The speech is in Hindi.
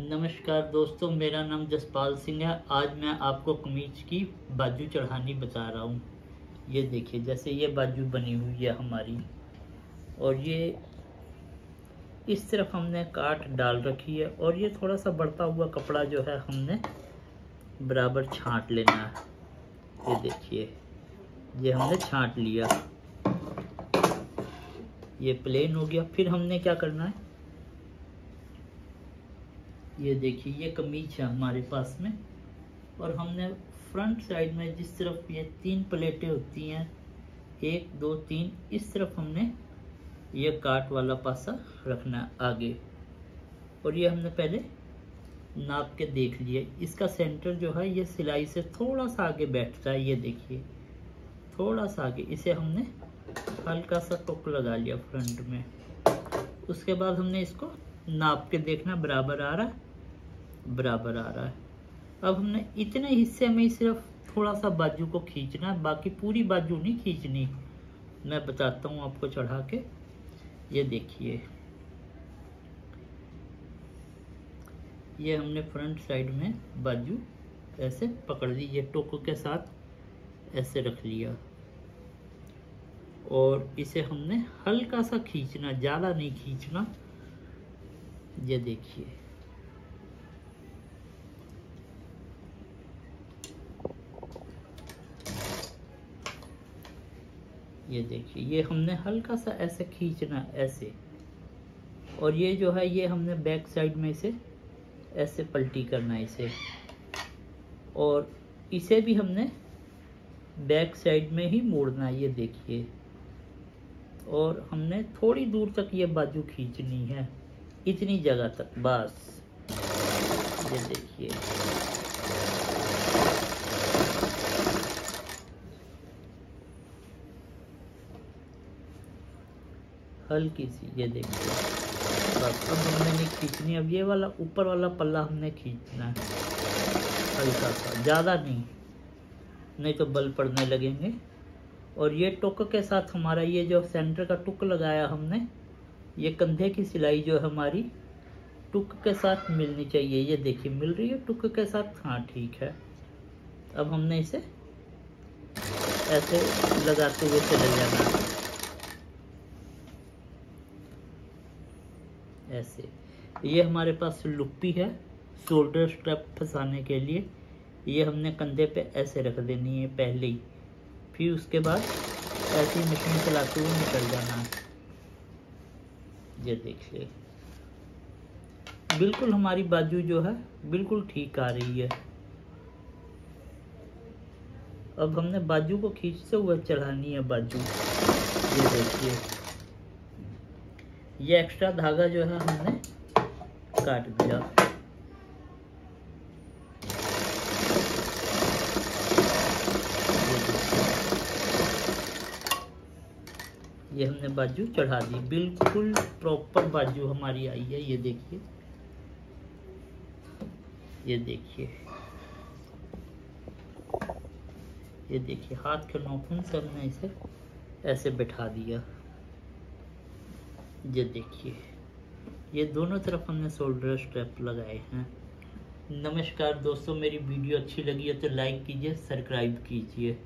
नमस्कार दोस्तों, मेरा नाम जसपाल सिंह है। आज मैं आपको कमीज की बाजू चढ़ानी बता रहा हूँ। ये देखिए, जैसे ये बाजू बनी हुई है हमारी। और ये इस तरफ़ हमने काट डाल रखी है और ये थोड़ा सा बढ़ता हुआ कपड़ा जो है हमने बराबर छांट लेना है। ये देखिए, ये हमने छांट लिया। ये प्लेन हो गया। फिर हमने क्या करना है? ये देखिए, ये कमीज है हमारे पास में। और हमने फ्रंट साइड में जिस तरफ़ ये तीन प्लेटें होती हैं, एक, दो, तीन, इस तरफ़ हमने ये काट वाला पासा रखना आगे। और ये हमने पहले नाप के देख लिए इसका सेंटर जो है, ये सिलाई से थोड़ा सा आगे बैठता है, ये देखिए। थोड़ा सा आगे, इसे हमने हल्का सा टुक लगा लिया फ्रंट में। उसके बाद हमने इसको नाप के देखना, बराबर आ रहा है। बराबर आ रहा है। अब हमने इतने हिस्से में सिर्फ़ थोड़ा सा बाजू को खींचना है, बाकी पूरी बाजू नहीं खींचनी। मैं बताता हूँ आपको चढ़ा के। ये देखिए। ये हमने फ्रंट साइड में बाजू ऐसे पकड़ ली, ये टोको के साथ ऐसे रख लिया। और इसे हमने हल्का सा खींचना, ज़्यादा नहीं खींचना। ये देखिए। ये देखिए, ये हमने हल्का सा ऐसे खींचना ऐसे। और ये जो है, ये हमने बैक साइड में इसे ऐसे पलटी करना इसे। और इसे भी हमने बैक साइड में ही मोड़ना ये देखिए। और हमने थोड़ी दूर तक ये बाजू खींचनी है, इतनी जगह तक, बस। ये देखिए। हल्की सी, ये देखिए। बस, अब हमने नहीं खींचनी अब ये वाला, ऊपर वाला पल्ला हमने खींचना है। हल्का सा, ज़्यादा नहीं। नहीं तो बल पड़ने लगेंगे। और ये टुक के साथ हमारा, ये जो सेंटर का टुक लगाया हमने, ये कंधे की सिलाई जो है हमारी, टुक के साथ मिलनी चाहिए। ये देखिए, मिल रही है टुक के साथ? हाँ ठीक है। अब हमने इसे ऐसे लगाते हुए चले जाना ऐसे। ये हमारे पास लुप्पी है शोल्डर स्ट्रैप फंसाने के लिए। ये हमने कंधे पे ऐसे रख देनी है पहले ही। फिर उसके बाद ऐसी मशीन चलाते हुए निकल जाना। है ये देखिए बिल्कुल हमारी बाजू जो है, बिल्कुल ठीक आ रही है। अब हमने बाजू को खींचते हुए चढ़ानी है बाजू। ये देखिए। ये एक्स्ट्रा धागा जो है हमने काट दिया। ये हमने बाजू चढ़ा दी। बिल्कुल प्रॉपर बाजू हमारी आई है, ये देखिए। ये देखिए। ये देखिए, हाथ के नौखून से हमने इसे ऐसे बैठा दिया। ये देखिए। ये दोनों तरफ़ हमने शोल्डर स्ट्रैप लगाए हैं। नमस्कार दोस्तों, मेरी वीडियो अच्छी लगी है तो लाइक कीजिए सब्सक्राइब कीजिए।